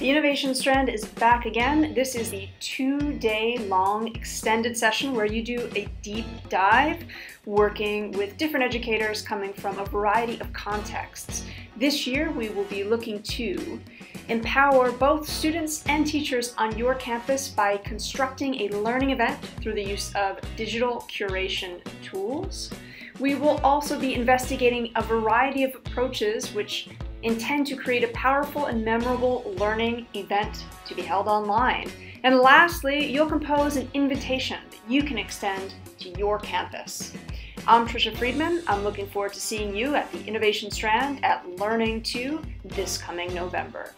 The Innovation Strand is back again. This is the two day long extended session where you do a deep dive working with different educators coming from a variety of contexts. This year, we will be looking to empower both students and teachers on your campus by constructing a learning event through the use of digital curation tools. We will also be investigating a variety of approaches which intend to create a powerful and memorable learning event to be held online. And lastly, you'll compose an invitation that you can extend to your campus. I'm Tricia Friedman. I'm looking forward to seeing you at the Innovation Strand at Learning 2 this coming November.